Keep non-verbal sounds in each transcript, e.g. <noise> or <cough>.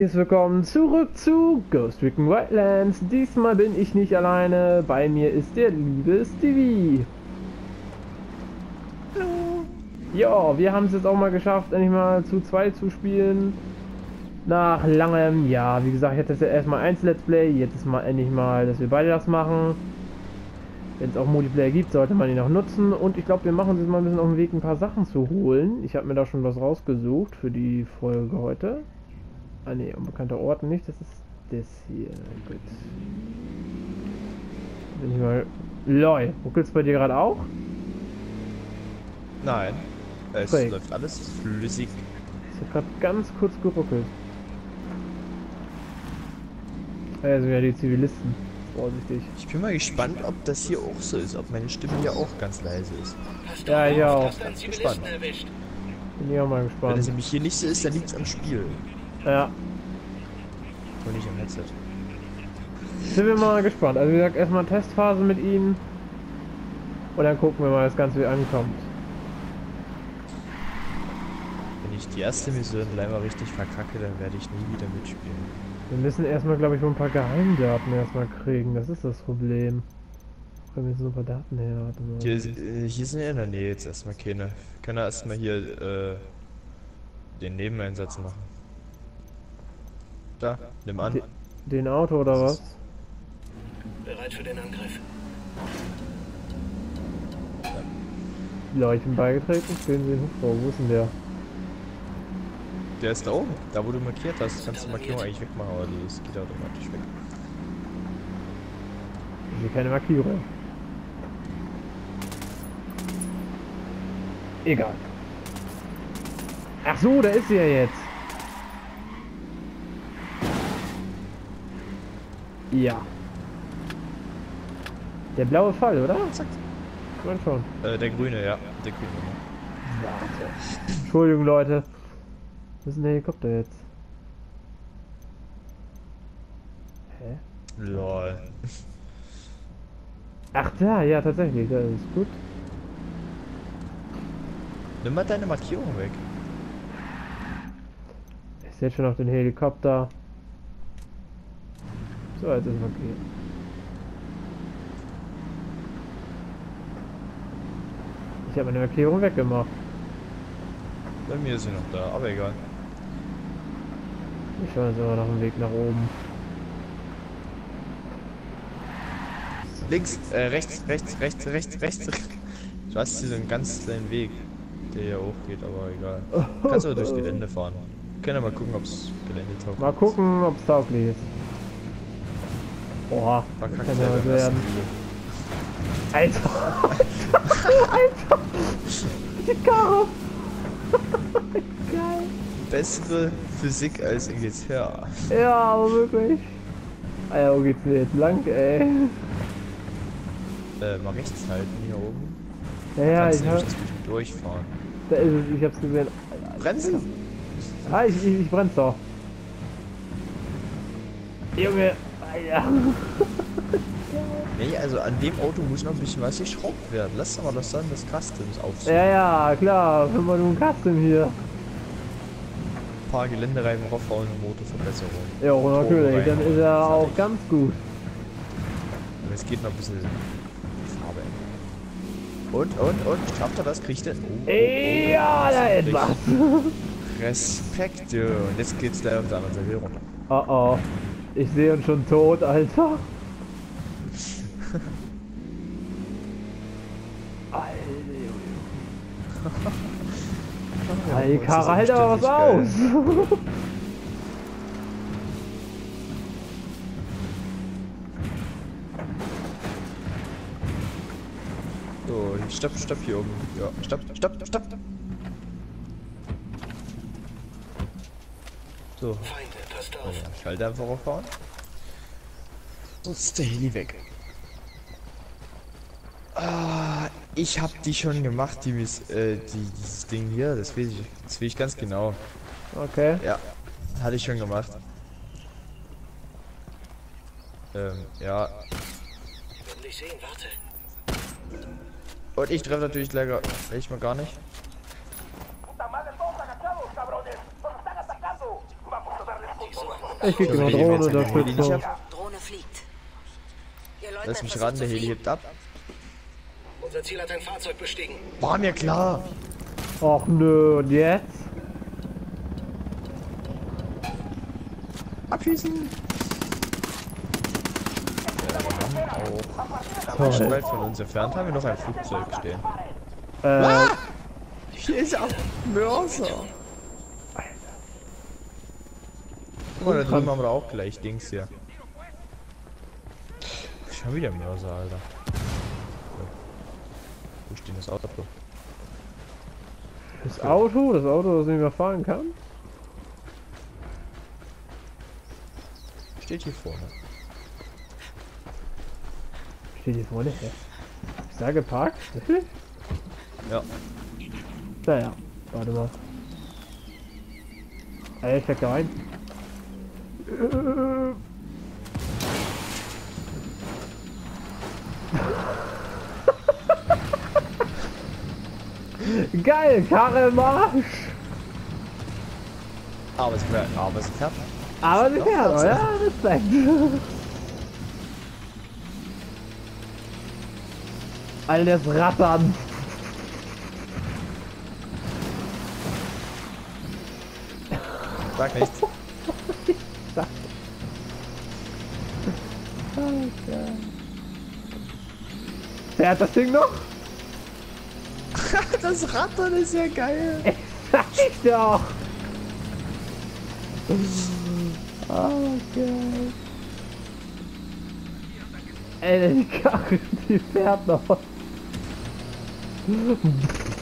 Herzlich willkommen zurück zu Ghost Recon Wildlands. Diesmal bin ich nicht alleine, bei mir ist der liebe Stevie. Hallo. Ja, wir haben es jetzt auch mal geschafft, endlich mal zu zweit zu spielen. Nach langem, ja, wie gesagt, ich hatte ja erstmal eins Let's Play, jetzt ist mal endlich mal, dass wir beide das machen. Wenn es auch Multiplayer gibt, sollte man ihn auch nutzen. Und ich glaube, wir machen uns mal ein bisschen auf den Weg, ein paar Sachen zu holen. Ich habe mir da schon was rausgesucht für die Folge heute. Ah ne, unbekannter Ort nicht, das ist das hier. Gut. Bin ich mal. Lol, ruckelt's bei dir gerade auch? Nein. Es Fake. läuft alles flüssig. Ich habe gerade ganz kurz geruckelt. Also ja, die Zivilisten. Vorsichtig. Ich bin mal gespannt, ob das hier auch so ist, ob meine Stimme hier auch ganz leise ist. Ja, auf, auch. gespannt. erwischt. Bin ich auch mal Wenn es gespannt. nämlich hier nicht so ist, dann liegt es am Spiel Ja, und nicht am Headset. sind wir mal gespannt. Also wie gesagt, erstmal Testphase mit ihnen. Und dann gucken wir mal, das Ganze wie ankommt. Wenn ich die erste Mission gleich mal richtig verkacke, dann werde ich nie wieder mitspielen. Wir müssen erstmal, glaube ich, wohl ein paar Geheimdaten erstmal kriegen. Das ist das Problem. Können wir jetzt so ein paar Daten her? Mal. Hier, ist- äh, hier sind in der Nähe jetzt erstmal keine. Wir können erstmal hier äh, den Nebeneinsatz machen. Da, nimm an. Den Auto oder was? Bereit für den Angriff. Ja, ich bin beigetreten. Stellen Sie den Hubschrauber. Wo ist denn der? Der ist da oben. Da wo du markiert hast, kannst du die Markierung eigentlich wegmachen, aber das geht automatisch weg. Ich sehe keine Markierung. Egal. Ach so, da ist sie ja jetzt. Ja. Der blaue Fall, oder? Zack. Ich mein schon. Äh, der grüne, ja. Der grüne. Warte. Entschuldigung, Leute. Wo ist denn der Helikopter jetzt? Hä? Lol. Ach da, ja tatsächlich, das ist gut. Nimm mal deine Markierung weg. Ich sehe schon auf den Helikopter. So, jetzt ist es okay. Ich habe meine Markierung weggemacht. Bei mir ist sie noch da, aber egal. Ich schaue jetzt aber noch einen Weg nach oben. Links, äh, rechts, rechts, rechts, rechts, rechts. Du hast hier so einen ganz kleinen Weg, der hier hochgeht, aber egal. Kannst aber durchs Gelände fahren. Können ja mal gucken, ob es Gelände taugt. Mal gucken, ob es tauglich ist. Oha, das Verkackt kann ja was werden. Alter! <laughs> Alter! Die Karre! Geil! <laughs> Bessere Physik als in GTA. Ja, aber wirklich. Alter, wo geht's denn jetzt lang, ey? Äh, mal rechts halten hier oben. Ja, ja, ich hab, zwischendurch fahren. da ist es, ich hab's gesehen. Bremsen! Ah, ich, ich, ich bremse doch. Junge, Alter. Nee, also an dem Auto muss noch ein bisschen was geschraubt werden. Lass aber das dann das Customs aufsuchen. Ja, ja, klar, wenn man nun Custom hier. Ein paar Geländereifen raufhauen und Motorverbesserung. Ja, natürlich, dann ist er auch Fertig. ganz gut. Und es geht noch ein bisschen Farbe. Und, und, und, schafft er das? Kriegt er? Oh, oh, oh. Ja, da ist was. <laughs> Respekt, ja. Und jetzt geht's gleich auf der anderen Seite runter. Oh oh, ich sehe uns schon tot, Alter. Alter. Alter, die Karre hält aber was aus. So, stopp, stopp hier oben. Ja, stopp, stopp, stopp. So, Feinde, ich halte einfach auffahren. Sonst ist der Heli weg. Ah, ich hab die schon gemacht, die, Miss- äh, die dieses Ding hier. Das weiß ich, das weiß ich ganz genau. Okay. Ja, hatte ich schon gemacht. Ähm, ja. Und ich treffe natürlich leider echt mal gar nicht. Ich krieg wir Drohne Unterstützung. ab. Drohne fliegt. Lass mich ran, der Heli hebt ab. Unser Ziel hat ein Fahrzeug bestiegen. War mir klar. Och nö, und jetzt? Abschießen. Auch schon Toll. weit von uns entfernt haben wir noch ein Flugzeug stehen. Äh, Hier ist auch Mörser. Guck mal, da drüben haben wir auch gleich Dings hier. Schon wieder Mörser, Alter. Wo steht das Auto? das Auto, das Auto, das nicht mehr fahren kann? Steht hier vorne. Steht hier vorne. Hä? Ist da geparkt? Ja. Naja, warte mal. Ey, ich steck da rein. <laughs> Geil, Karre im Arsch. Aber es fährt, aber es fährt. Aber fährt, Doch, oder? Respekt. Alter, das Rattern. Sag nichts. <laughs> Fährt das Ding noch? <laughs> das Rattern ist ja geil. Sag <laughs> ich doch. Oh, geil. Ey, die Karre, die fährt noch.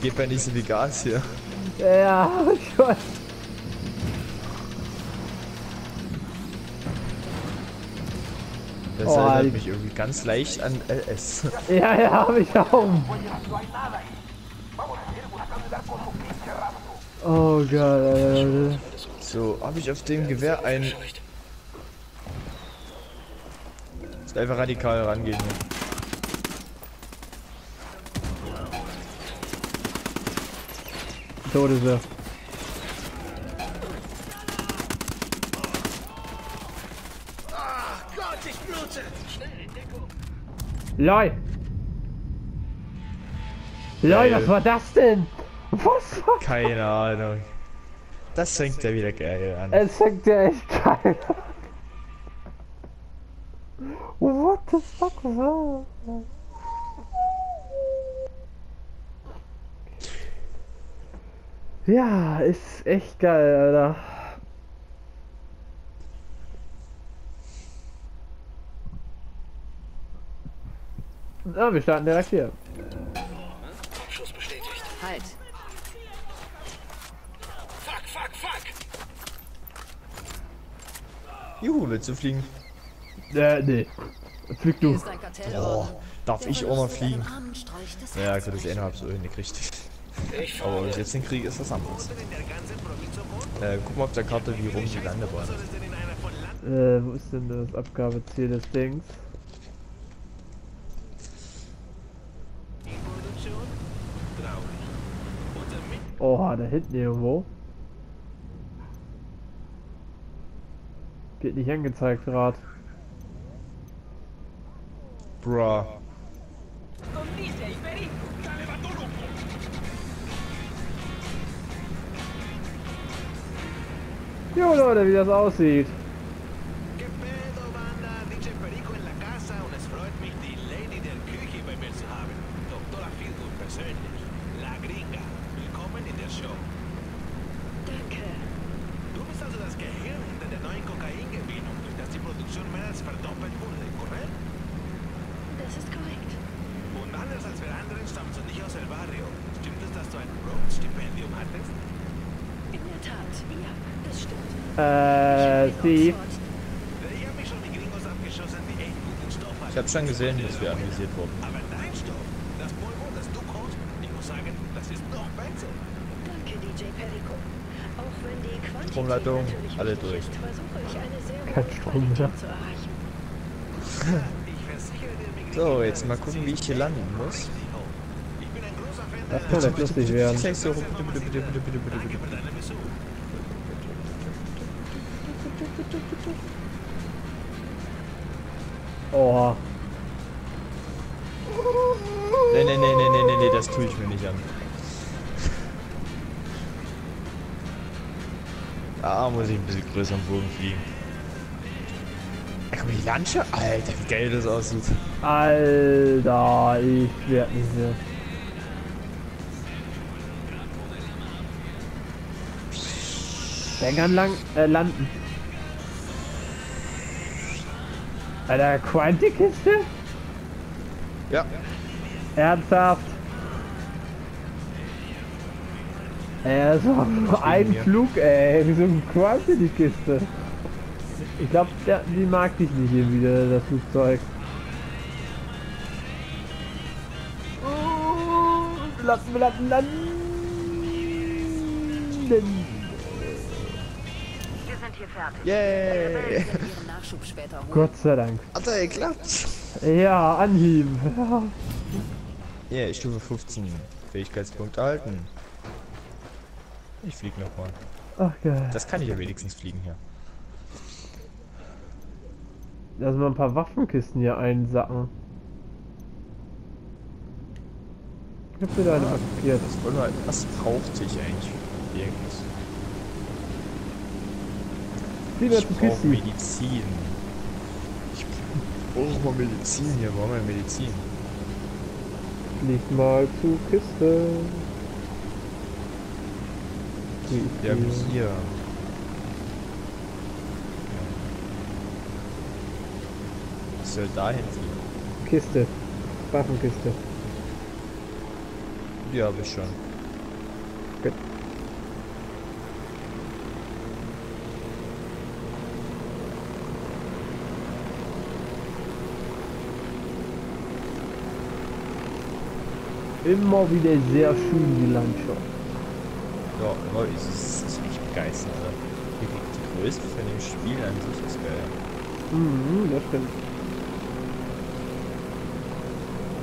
Geht mir nicht so wie Gas hier. Ja, <laughs> ich weiß. Das Oh, erinnert mich irgendwie ganz leicht an LS. <laughs> Ja, ja, hab ich auch. Oh Gott, Alter. So, habe ich auf dem Gewehr ein. Jetzt einfach radikal rangehen. hier. Tot ist er. Gott, ich blute! Schnell, Deckung! Loi! Loi, Geil. was war das denn? Was war Keine Ahnung. Das fängt ja wieder geil an. Es fängt ja echt geil an. What the fuck war das? Ja, ist echt geil, Alter. Ja, wir starten direkt hier. Abschuss bestätigt. Halt. Fuck, fuck, fuck! Juhu, willst du fliegen? Äh, nee. Flieg du. Oh, darf ich auch noch fliegen? Ja, gut, das eine hab so hingekriegt. Ich Aber wenn ich jetzt den Krieg ist das anderes. Äh, guck mal auf der Karte, wie rum die Landebahn ist. Äh, wo ist denn das Abgabeziel des Dings? Da hinten irgendwo. Wird nicht angezeigt gerade. Bruh. Jo Leute, wie das aussieht. ¿Qué pedo, banda? DJ Perico en la casa und es freut mich, die Lady der Küche bei mir zu haben. Doktora Feelgood persönlich. La Gringa. Willkommen in der Show. Danke. Du bist also das Gehirn hinter der neuen Kokaingewinnung, durch das die Produktion mehr als verdoppelt wurde, korrekt? Das ist korrekt. Und anders als wir anderen stammst du nicht aus El Barrio. Stimmt es, dass du ein Rhodes-Stipendium hattest? In der Tat, ja, das stimmt. Äh. Oxford. Ich habe schon gesehen, dass wir analysiert wurden. Aber dein Stoff, das Polvo, das du kochst, ich muss sagen, das ist noch besser. Danke, DJ Perico. Auch wenn die Quantität Stromleitung, natürlich alle durch. Ist, versuche ich eine sehr Kein Strom mehr. So, jetzt mal gucken, wie ich hier landen muss. Ich bin ein großer Fan Das kann echt lustig werden. Oh, Nee, nee, nee, nee, nee, nee, nee, das tue ich mir nicht an. Da muss ich ein bisschen größer am Bogen fliegen. Guck mal, die Landschaft. Alter, wie geil das aussieht. Alter, ich werd nicht mehr. Kann lang äh, landen. Alter, Quantikiste? Ja. Ernsthaft? Er ist auch nur ein. Flug, ey, wie so eine Quantity-Kiste. Ich glaube, die mag dich nicht hier wieder, das Flugzeug. Oh, landen, landen, landen. Yay. Gott sei Dank. Hat er geklappt? Ja, Anhieb. Ja. Ja, yeah, Stufe 15. Fähigkeitspunkt erhalten. Ich flieg nochmal. Ach geil. Das kann ich ja wenigstens fliegen hier. Lass mal ein paar Waffenkisten hier einsacken. Ich hab wieder eine aktiviert. Was, wir, was brauchte ich eigentlich für irgendwas? Lieber Ich brauche. Medizin. Ich brauche mal Medizin hier. Brauchen wir Medizin? Fliegt mal zu Kiste. Die Ja, hier. wie hier. Ich soll dahin fliegen. Kiste. Waffenkiste. Ja, hab ich schon. Gut. Immer wieder sehr schön die Landschaft. Ja, aber es ist, ist echt begeistert. Alter. Die, Größe von dem Spiel an sich ist geil. Mhm, das stimmt.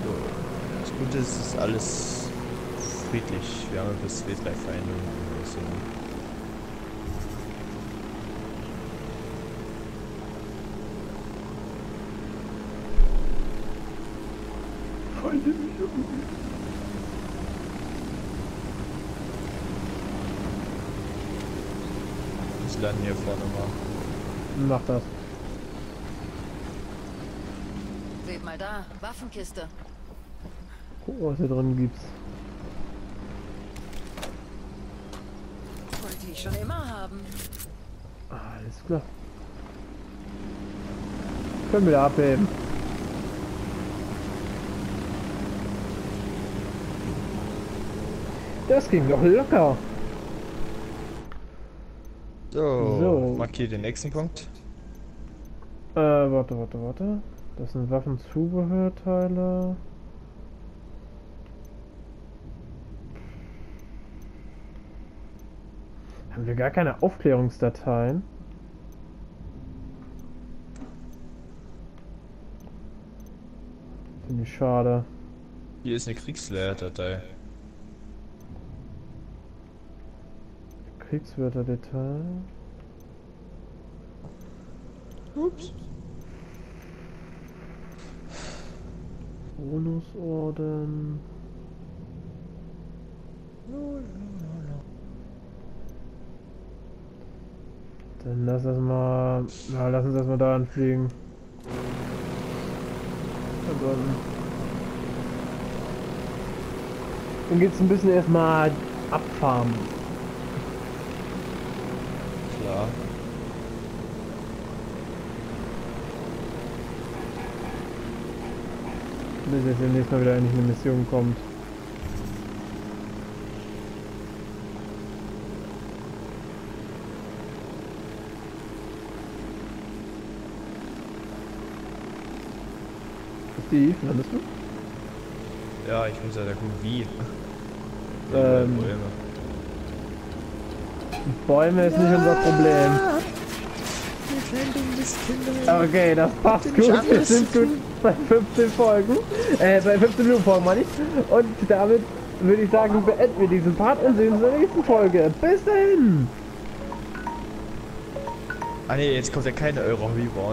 So. Das Gute ist, es ist alles friedlich. Wir haben bis zwei, drei Feinde und so. Ich lande hier vorne mal. Mach das. Seht mal da, Waffenkiste. Gucken, was hier drin gibt's. Wollte ich schon immer haben. Alles klar. Können wir abheben. Das ging doch locker. So, So. markier den nächsten Punkt. Äh, warte, warte, warte. Das sind Waffenzubehörteile. Haben wir gar keine Aufklärungsdateien? Finde ich schade. Hier ist eine Kriegslehrdatei. Kriegswörterdetail. Ups. Bonusorden. Dann lass das mal. Ja, lass uns das mal da anfliegen. Ansonsten. Dann geht's ein bisschen erstmal abfarmen. Klar. Bis jetzt demnächst mal wieder endlich eine Mission kommt. Steve, landest du? Ja, ich muss ja da gucken, wie. Ähm. Bäume. Ist nicht unser Problem. Okay, das passt gut. Wir sind gut bei 15 Folgen. Äh, bei 15 Minuten Folgen meine ich. Und damit würde ich sagen, beenden wir diesen Part und sehen uns in der nächsten Folge. Bis dahin! Ah ne, jetzt kommt ja keine Euro Reborn.